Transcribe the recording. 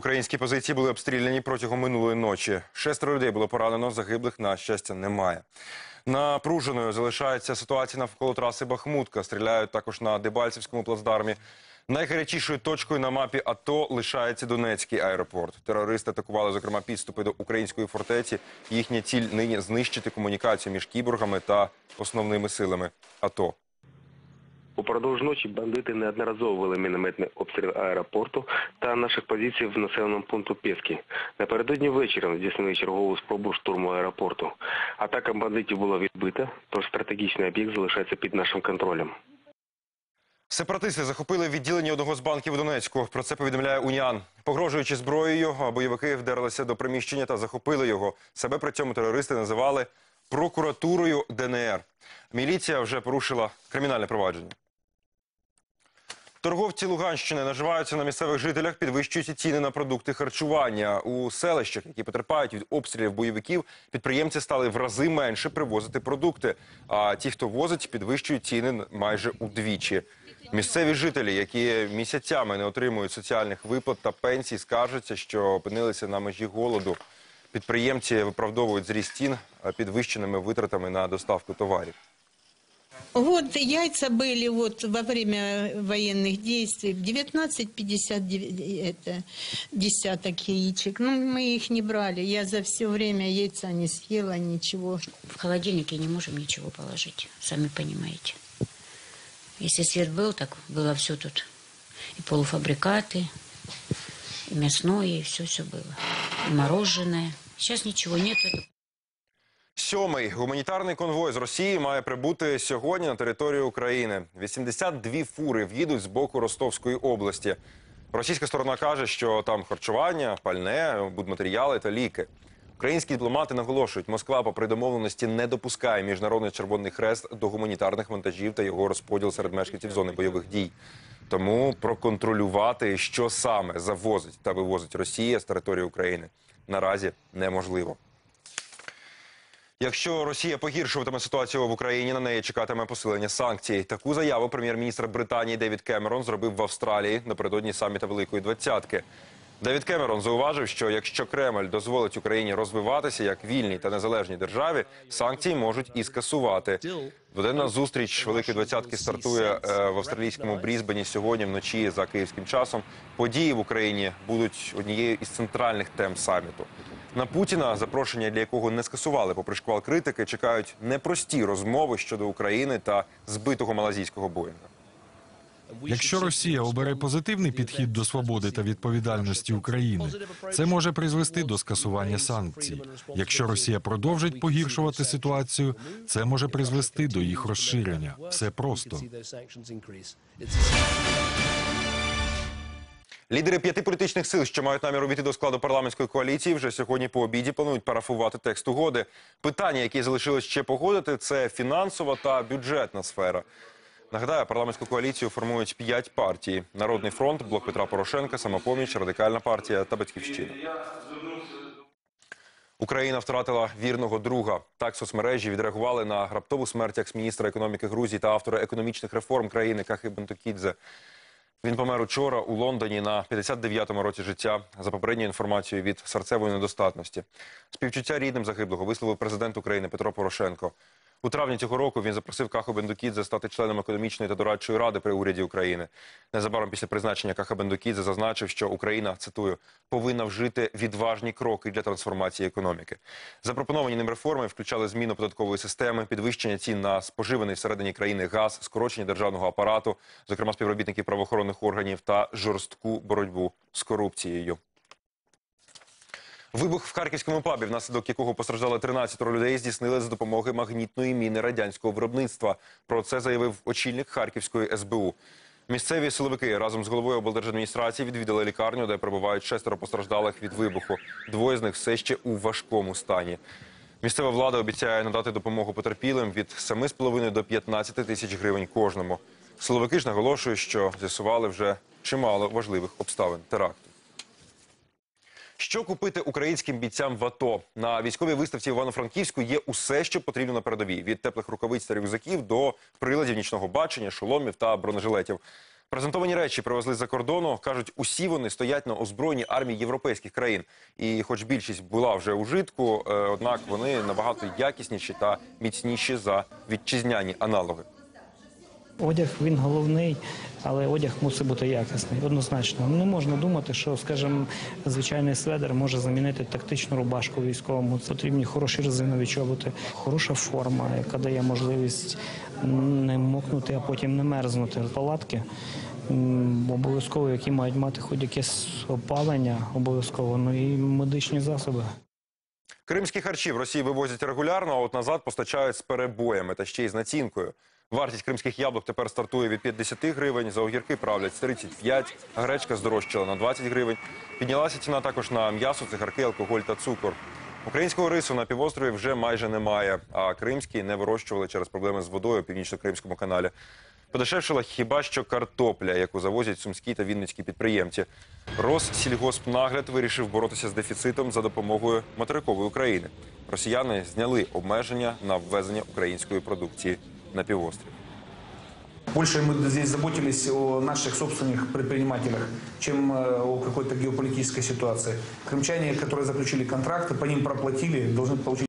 Українські позиції були обстріляні протягом минулої ночі. Шестеро людей було поранено, загиблих, на щастя, немає. Напруженою залишається ситуація навколо траси Бахмутка. Стріляють також на Дебальцевському плацдармі. Найгарячішою точкою на мапі АТО лишається Донецький аеропорт. Терористи атакували, зокрема, підступи до української фортеці. Їхня ціль нині знищити комунікацію між кіборгами та основними силами АТО. Упродовж ночі бандити неодноразово вели мінометний обстріл аеропорту та наших позицій в населеному пункту Пєски. Напередодні вечором здійснили чергову спробу штурму аеропорту. Атака бандитів була відбита, тож стратегічний об'єкт залишається під нашим контролем. Сепаратисти захопили відділення одного з банків у Донецьку. Про це повідомляє Уніан. Погрожуючи зброєю, бойовики вдерлися до приміщення та захопили його. Себе при цьому терористи називали прокуратурою ДНР. Міліція вже порушила кримінальне провадження. Торговці Луганщини наживаються на місцевих жителях, підвищують ціни на продукти харчування. У селищах, які потерпають від обстрілів бойовиків, підприємці стали в рази менше привозити продукти. А ті, хто возить, підвищують ціни майже удвічі. Місцеві жителі, які місяцями не отримують соціальних виплат та пенсій, скаржаться, що опинилися на межі голоду. Підприємці виправдовують зріст цін підвищеними витратами на доставку товарів. Вот яйца были вот во время военных действий 19,50 это десяток яичек. Ну, мы их не брали. Я за все время яйца не съела, ничего. В холодильнике не можем ничего положить, сами понимаете. Если свет был, так было все тут. И полуфабрикаты, и мясное, и все-все было. И мороженое. Сейчас ничего нет. Сьомий гуманітарний конвой з Росії має прибути сьогодні на територію України. 82 фури в'їдуть з боку Ростовської області. Російська сторона каже, що там харчування, пальне, будматеріали та ліки. Українські дипломати наголошують, Москва, попри домовленості, не допускає міжнародний червоний хрест до гуманітарних вантажів та його розподіл серед мешканців зони бойових дій. Тому проконтролювати, що саме завозить та вивозить Росія з території України, наразі неможливо. Якщо Росія погіршуватиме ситуацію в Україні, на неї чекатиме посилення санкцій. Таку заяву прем'єр-міністр Британії Девід Кемерон зробив в Австралії напередодні саміта Великої Двадцятки. Девід Кемерон зауважив, що якщо Кремль дозволить Україні розвиватися як вільній та незалежній державі, санкції можуть і скасувати. Дводенна зустріч Великої Двадцятки стартує е, в австралійському Брізбені сьогодні вночі за київським часом. Події в Україні будуть однією із центральних тем саміту. На Путіна, запрошення для якого не скасували попри шквал критики, чекають непрості розмови щодо України та збитого малазійського Боїнга. Якщо Росія обере позитивний підхід до свободи та відповідальності України, це може призвести до скасування санкцій. Якщо Росія продовжить погіршувати ситуацію, це може призвести до їх розширення. Все просто. Лідери п'яти політичних сил, що мають намір увійти до складу парламентської коаліції, вже сьогодні по обіді планують парафувати текст угоди. Питання, які залишилось ще погодити, це фінансова та бюджетна сфера. Нагадаю, парламентську коаліцію формують п'ять партій: Народний фронт, блок Петра Порошенка, самопоміч, радикальна партія та батьківщина. Україна втратила вірного друга. Так соцмережі відреагували на раптову смерть екс-міністра економіки Грузії та автора економічних реформ країни Кахи Бентокідзе. Він помер учора у Лондоні на 59-му році життя. За попередньою інформацією від серцевої недостатності. Співчуття рідним загиблого висловив президент України Петро Порошенко. У травні цього року він запросив Каху Бендукідзе стати членом економічної та дорадчої ради при уряді України. Незабаром після призначення Каха Бендукідзе зазначив, що Україна цитую повинна вжити відважні кроки для трансформації економіки. Запропоновані ним реформи включали зміну податкової системи, підвищення цін на споживаний всередині країни газ, скорочення державного апарату, зокрема співробітників правоохоронних органів та жорстку боротьбу з корупцією. Вибух в харківському пабі, внаслідок якого постраждали 13 людей, здійснили за допомоги магнітної міни радянського виробництва. Про це заявив очільник Харківської СБУ. Місцеві силовики разом з головою облдержадміністрації відвідали лікарню, де перебувають шестеро постраждалих від вибуху. Двоє з них все ще у важкому стані. Місцева влада обіцяє надати допомогу потерпілим від 7,5 до 15 тисяч гривень кожному. Силовики ж наголошують, що з'ясували вже чимало важливих обставин теракту. Що купити українським бійцям в АТО? На військовій виставці Івано-Франківську є усе, що потрібно на передовій: від теплих рукавиць та рюкзаків до приладів нічного бачення, шоломів та бронежилетів. Презентовані речі привезли з-за кордону. Кажуть, усі вони стоять на озброєнні армії європейських країн. І хоч більшість була вже у житку, е, однак вони набагато якісніші та міцніші за вітчизняні аналоги. Одяг він головний, але одяг мусить бути якісний, однозначно. Не можна думати, що, скажімо, звичайний сведер може замінити тактичну рубашку військовому. Потрібні хороші резинові чоботи, хороша форма, яка дає можливість не мокнути, а потім не мерзнути. Палатки обов'язково, які мають мати хоч якесь опалення, обов'язково, ну і медичні засоби. Кримські харчі в Росії вивозять регулярно, а от назад постачають з перебоями та ще й з націнкою. Вартість кримських яблук тепер стартує від 50 гривень, за огірки правлять з 35, а гречка здорожчала на 20 гривень. Піднялася ціна також на м'ясо, цигарки, алкоголь та цукор. Українського рису на півострові вже майже немає, а кримський не вирощували через проблеми з водою у північно-кримському каналі. Подешевшила хіба що картопля, яку завозять сумські та вінницькі підприємці. Россільгоспнагляд вирішив боротися з дефіцитом за допомогою материкової України. Росіяни зняли обмеження на ввезення української продукції на півострів. Больше мы здесь заботились о наших собственных предпринимателях, чем э, о какой-то геополитической ситуации. Крымчане, которые заключили контракты, по ним проплатили, должны получить